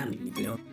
gran libro.